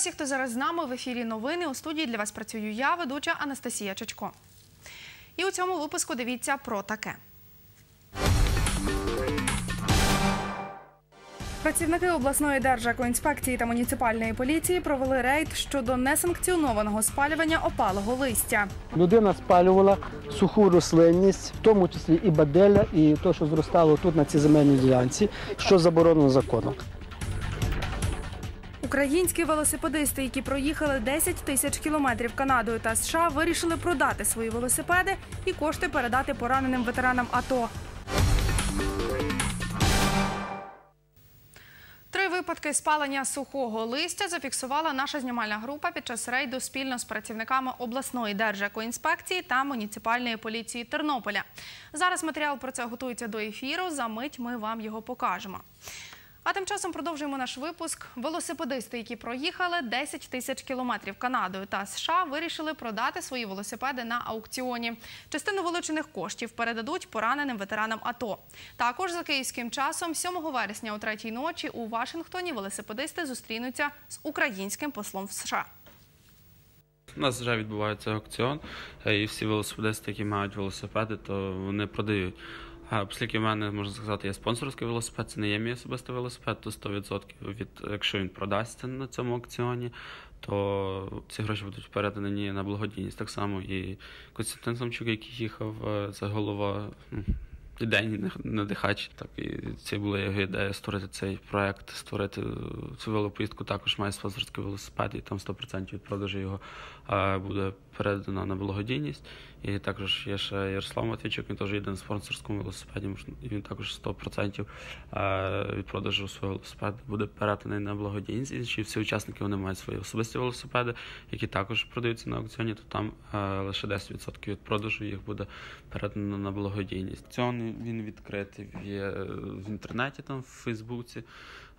Усіх, хто зараз з нами в ефірі новини. У студії для вас працюю я, ведуча Анастасія Чечко. І у цьому випуску дивіться про таке. Працівники обласної держекоінспекції та муніципальної поліції провели рейд щодо несанкціонованого спалювання опалого листя. Людина спалювала суху рослинність, в тому числі і баделя, і те, що зростало тут на цій земельній ділянці, що заборонено законом. Українські велосипедисти, які проїхали 10 тисяч кілометрів Канадою та США, вирішили продати свої велосипеди і кошти передати пораненим ветеранам АТО. Три випадки спалення сухого листя зафіксувала наша знімальна група під час рейду спільно з працівниками обласної держекоінспекції та муніципальної поліції Тернополя. Зараз матеріал про це готується до ефіру. За мить ми вам його покажемо. А тим часом продовжуємо наш випуск. Велосипедисти, які проїхали 10 тисяч кілометрів Канадою та США, вирішили продати свої велосипеди на аукціоні. Частину вилучених коштів передадуть пораненим ветеранам АТО. Також за київським часом, 7 вересня о 3 ночі у Вашингтоні велосипедисти зустрінуться з українським послом в США. У нас вже відбувається аукціон, е, і всі велосипедисти, які мають велосипеди, то вони продають. А оскільки в мене можна сказати, є спонсорський велосипед, це не є мій особистий велосипед, то 100% від якщо він продасться на цьому аукціоні, то ці гроші будуть передані на благодійність. Так само і Костянтин Самчук, який їхав, е, це голова ідейний надихач. Так і це була його ідея створити цей проект, створити цю велопоїздку. Також має спонсорський велосипед, і там 100% від продажу його е, буде передано на благодійність. І також є ще Ярослав Матвійчук, він теж їде на спонсорському велосипеді. Він також 100% е, від продажу свого велосипеду буде переданий на благодійність. І всі учасники вони мають свої особисті велосипеди, які також продаються на аукціоні, то там е, лише 10% від продажу їх буде передано на благодійність. Аукціон він відкритий в інтернеті, там в Фейсбуці,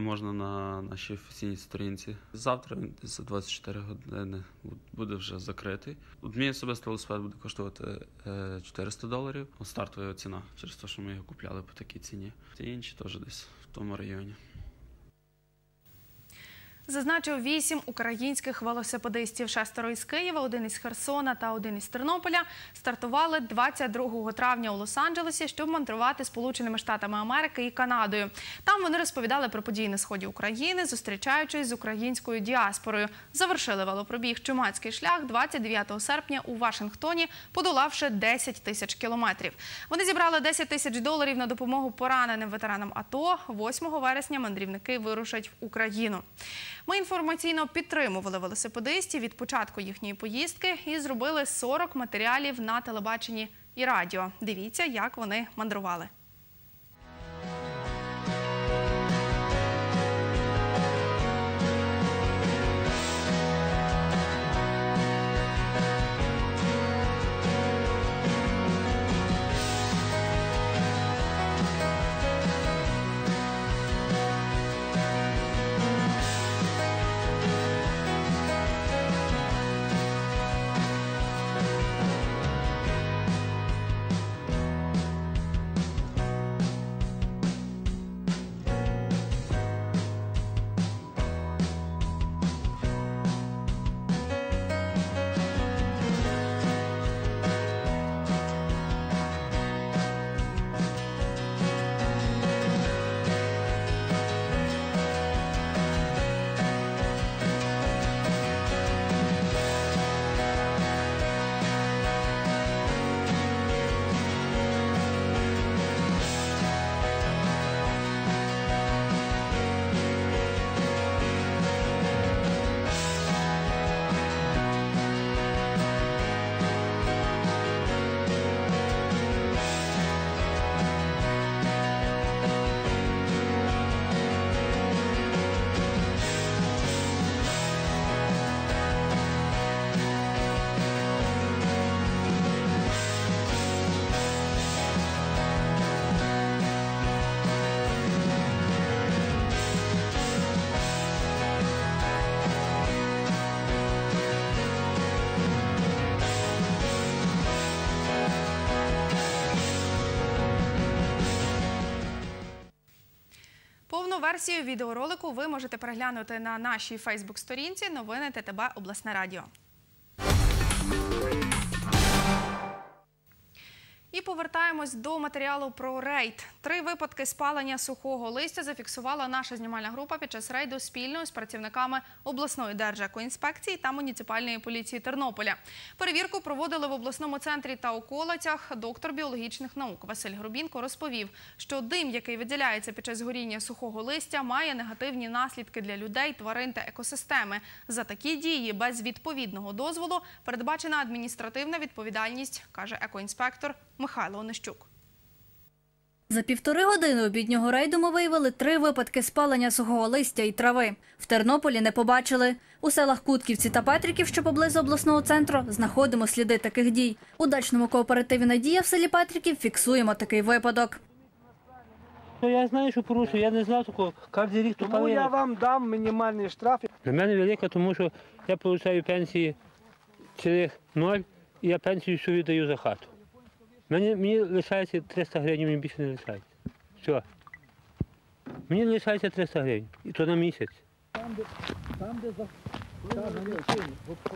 можна на нашій офіційній сторінці. Завтра за 24 години буде вже закритий. От мій особистий велосипед буде коштувати е, 400 доларів. От стартова ціна через те, що ми його купляли по такій ціні. Ті інші теж десь в тому районі. Зазначив вісім українських велосипедистів. Шестеро із Києва, один із Херсона та один із Тернополя стартували 22 травня у Лос-Анджелесі, щоб мандрувати Сполученими Штатами Америки і Канадою. Там вони розповідали про події на сході України, зустрічаючись з українською діаспорою. Завершили велопробіг чумацький шлях 29 серпня у Вашингтоні, подолавши 10 тисяч кілометрів. Вони зібрали 10 тисяч доларів на допомогу пораненим ветеранам АТО. 8 вересня мандрівники вирушать в Україну. Ми інформаційно підтримували велосипедистів від початку їхньої поїздки і зробили 40 матеріалів на телебаченні і радіо. Дивіться, як вони мандрували. Версію відеоролику ви можете переглянути на нашій Фейсбук-сторінці Новини ТТБ Обласне Радіо. І повертаємось до матеріалу про рейд. Три випадки спалення сухого листя зафіксувала наша знімальна група під час рейду спільно з працівниками обласної держекоінспекції та муніципальної поліції Тернополя. Перевірку проводили в обласному центрі та околицях. Доктор біологічних наук Василь Грубінко розповів, що дим, який виділяється під час горіння сухого листя, має негативні наслідки для людей, тварин та екосистеми. За такі дії без відповідного дозволу передбачена адміністративна відповідальність, каже екоінспектор Михайло Онищук. За півтори години обіднього рейду ми виявили три випадки спалення сухого листя і трави. В Тернополі не побачили. У селах Кутківці та Петриків, що поблизу обласного центру, знаходимо сліди таких дій. У дачному кооперативі Надія в селі Петриків фіксуємо такий випадок. Я знаю, що порушую, я не знав такого. Кожен рік Тому така я вам дам мінімальний штраф. Для мене велика, тому що я отримую пенсії цілих ноль, і я пенсію всю віддаю за хату. Мені, мені лишається 300 гривень, мені більше не лишається. Все. Мені лишається 300 гривень. І то на місяць. Там, де за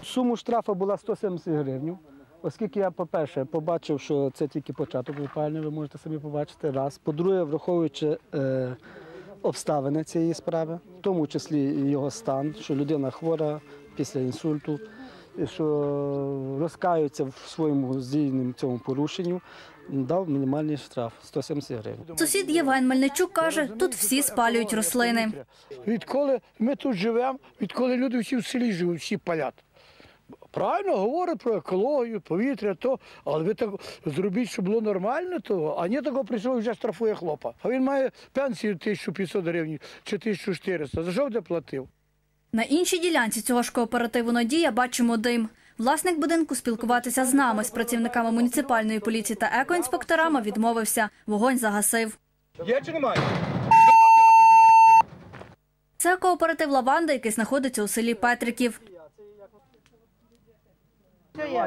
Суму штрафу була 170 гривень. Оскільки я, по-перше, побачив, що це тільки початок опалення, ви можете самі побачити раз. По-друге, враховуючи е, обставини цієї справи, в тому числі його стан, що людина хвора після інсульту, що розкаються в своєму здійсненому цьому порушенню, дав мінімальний штраф 170 гривень. Сусід Євген Мельничук каже, тут всі спалюють рослини. Відколи ми тут живемо, відколи люди всі в селі живуть, всі палять. Правильно говорять про екологію, повітря, то, але ви так зробіть, щоб було нормально того, а не такого прийшов і вже штрафує хлопа. А він має пенсію 1500 гривень чи 1400. За що буде платив? На іншій ділянці цього ж кооперативу Надія бачимо дим. Власник будинку спілкуватися з нами, з працівниками муніципальної поліції та екоінспекторами відмовився. Вогонь загасив. Є чи немає? Це кооператив Лаванда, який знаходиться у селі Петриків.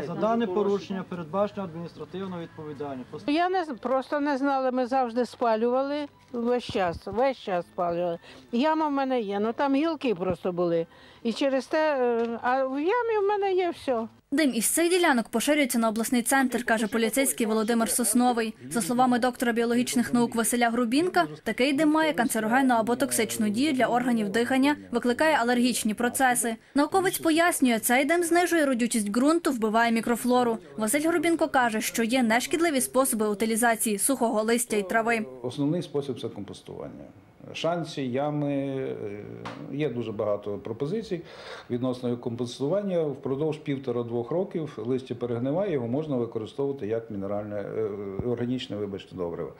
За дане порушення передбачено адміністративну відповідальність. Я не просто не знала, ми завжди спалювали весь час, весь час спалювали. Яма в мене є, ну там гілки просто були. І через те, е, а в ямі в мене є все. Дим із цих ділянок поширюється на обласний центр, каже поліцейський Володимир Сосновий. За словами доктора біологічних наук Василя Грубінка, такий дим має канцерогенну або токсичну дію для органів дихання, викликає алергічні процеси. Науковець пояснює, цей дим знижує родючість ґрунту, вбиває мікрофлору. Василь Грубінко каже, що є нешкідливі способи утилізації сухого листя і трави. Основний спосіб це компостування. Шанси, ями, е, є дуже багато пропозицій відносно компостування. Впродовж півтора-двох років листя перегниває, його можна використовувати як мінеральне е, органічне, вибачте, добриво.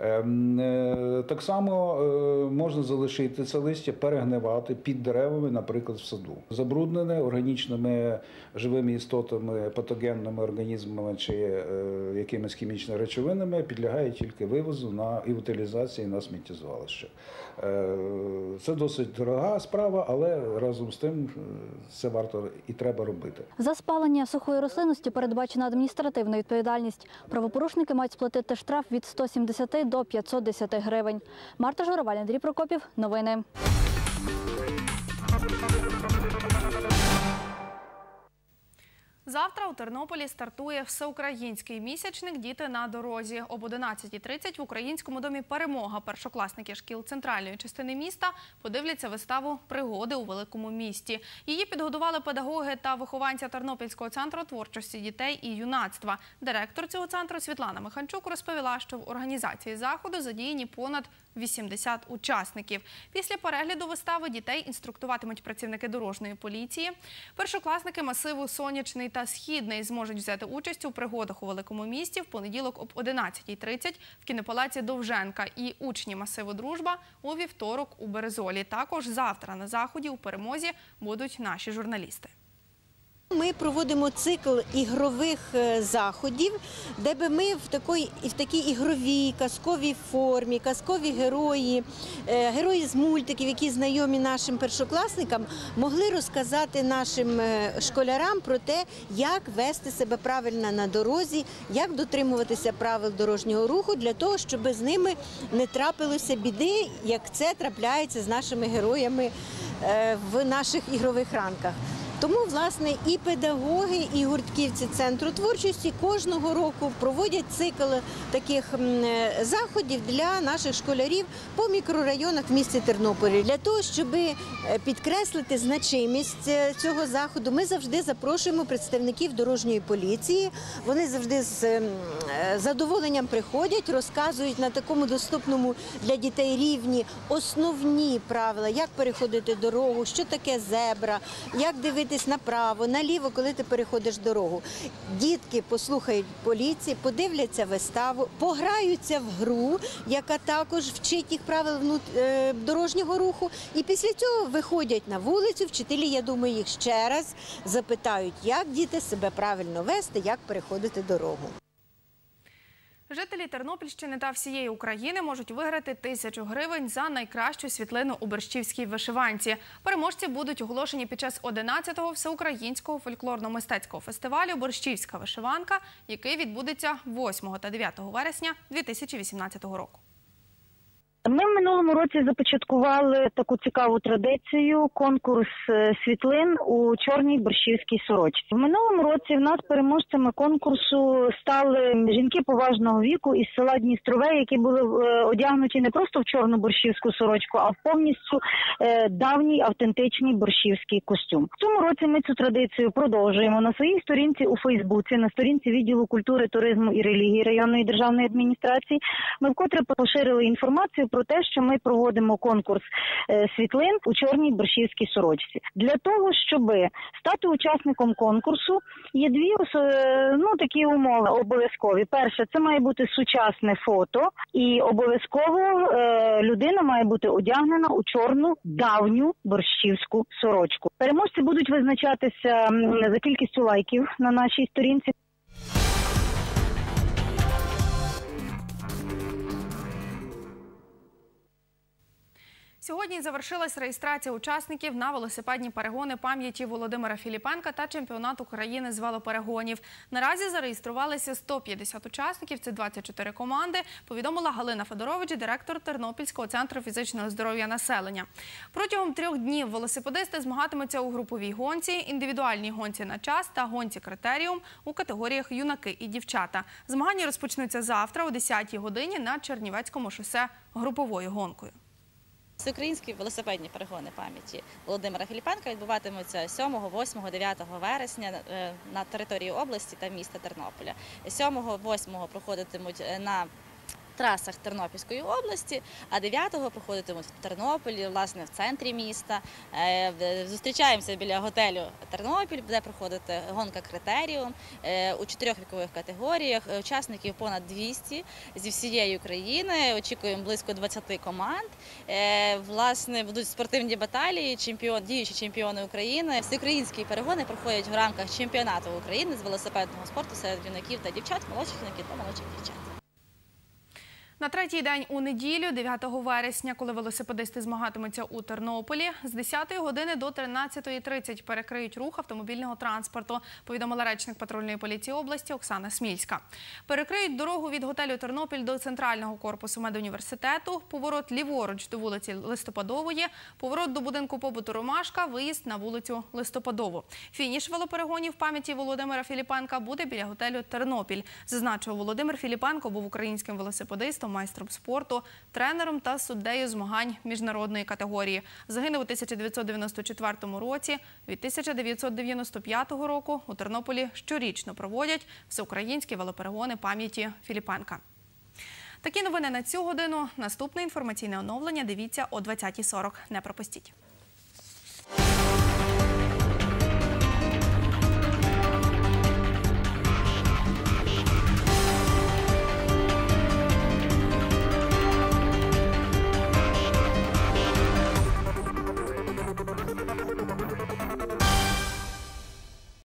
Ем, е, Так само е, можна залишити це листя, перегнивати під деревами, наприклад, в саду. Забруднене органічними живими істотами, патогенними організмами чи е, якимись хімічними речовинами підлягає тільки вивозу на і утилізації на сміттєзвалище. Е, Це досить дорога справа, але разом з тим е, це варто і треба робити. За спалення сухої рослинності передбачена адміністративна відповідальність. Правопорушники мають сплатити штраф від 170 до 510 гривень. Марта Жураваль, Андрій Прокопів. Новини. Завтра у Тернополі стартує всеукраїнський місячник Діти на дорозі. Об 11.30 в українському домі перемога. Першокласники шкіл центральної частини міста подивляться виставу Пригоди у великому місті. Її підготували педагоги та вихованця Тернопільського центру творчості дітей і юнацтва. Директор цього центру Світлана Миханчук розповіла, що в організації заходу задіяні понад 80 учасників. Після перегляду вистави дітей інструктуватимуть працівники дорожньої поліції. Першокласники масиву Сонячний та Східний зможуть взяти участь у пригодах у великому місті в понеділок об 11.30 в кінопалаці Довженка і учні масиву Дружба у вівторок у Березолі. Також завтра на заході у перемозі будуть наші журналісти. Ми проводимо цикл ігрових е, заходів, де би ми в такій, в такій ігровій казковій формі, казкові герої, е, герої з мультиків, які знайомі нашим першокласникам, могли розказати нашим е, школярам про те, як вести себе правильно на дорозі, як дотримуватися правил дорожнього руху для того, щоб з ними не трапилося біди, як це трапляється з нашими героями в наших ігрових ранках. Тому, власне, і педагоги, і гуртківці центру творчості кожного року проводять цикл таких е, заходів для наших школярів по мікрорайонах в місті Тернополі. Для того, щоб е, підкреслити значимість е, цього заходу, ми завжди запрошуємо представників дорожньої поліції. Вони завжди з задоволенням приходять, розказують на такому доступному для дітей рівні основні правила, як переходити дорогу, що таке зебра, як дивитись направо, наліво, коли ти переходиш дорогу. Дітки послухають поліції, подивляться виставу, пограються в гру, яка також вчить їх правил е, дорожнього руху. І після цього виходять на вулицю. Вчителі, я думаю, їх ще раз запитають, як діти себе правильно вести, як переходити дорогу. Жителі Тернопільщини та всієї України можуть виграти тисячу гривень за найкращу світлину у Берщівській вишиванці. Переможці будуть оголошені під час 11-го всеукраїнського фольклорно-мистецького фестивалю Борщівська вишиванка, який відбудеться 8 та 9 вересня 2018 року. Ми в минулому році започаткували таку цікаву традицію конкурс е, світлин у чорній борщівській сорочці. В минулому році в нас переможцями конкурсу стали жінки поважного віку із села Дністрове, які були е, одягнуті не просто в чорну борщівську сорочку, а в повністю е, давній автентичний борщівський костюм. В цьому році ми цю традицію продовжуємо на своїй сторінці у Фейсбуці, на сторінці відділу культури, туризму і релігії районної державної адміністрації. Ми вкотре поширили інформацію про те, що ми проводимо конкурс е, світлин у чорній борщівській сорочці. Для того, щоб стати учасником конкурсу, є дві е, ну такі умови обов'язкові. Перше, це має бути сучасне фото, і обов'язково е, людина має бути одягнена у чорну давню борщівську сорочку. Переможці будуть визначатися за кількістю лайків на нашій сторінці. Сьогодні завершилась реєстрація учасників на велосипедні перегони пам'яті Володимира Філіпенка та чемпіонат України з велоперегонів. Наразі зареєструвалися 150 учасників, це 24 команди, повідомила Галина Федорович, директор Тернопільського центру фізичного здоров'я населення. Протягом трьох днів велосипедисти змагатимуться у груповій гонці, індивідуальній гонці на час та гонці критеріум у категоріях юнаки і дівчата. Змагання розпочнуться завтра о 10-й годині на Чернівецькому шосе груповою гонкою. Всеукраїнські велосипедні перегони пам'яті Володимира Філіпенка відбуватимуться 7, 8, 9 вересня е, на території області та міста Тернополя. 7, 8 проходитимуть е, на трасах Тернопільської області, а 9-го проходитимуть в Тернополі, власне, в центрі міста. Е, Зустрічаємося біля готелю Тернопіль, буде проходити гонка критеріум е, у чотирьох вікових категоріях. Е, Учасників понад 200 зі всієї України. Очікуємо близько 20 команд. Е, Власне, будуть спортивні баталії, чемпіон, діючі чемпіони України. Всеукраїнські перегони проходять в рамках чемпіонату України з велосипедного спорту серед юнаків та дівчат, молодших юнаків та молодших дівчат. На третій день у неділю, 9 вересня, коли велосипедисти змагатимуться у Тернополі, з 10 години до 13.30 перекриють рух автомобільного транспорту, повідомила речник патрульної поліції області Оксана Смільська. Перекриють дорогу від готелю Тернопіль до центрального корпусу медуніверситету, поворот ліворуч до вулиці Листопадової, поворот до будинку побуту Ромашка, виїзд на вулицю Листопадову. Фініш велоперегонів пам'яті Володимира Філіпенка буде біля готелю Тернопіль. Зазначив Володимир Філіпенко був українським велосипедистом, майстром спорту, тренером та суддею змагань міжнародної категорії. Загинув у 1994 році. Від 1995 року у Тернополі щорічно проводять всеукраїнські велоперегони пам'яті Філіпенка. Такі новини на цю годину. Наступне інформаційне оновлення дивіться о 20.40. Не пропустіть.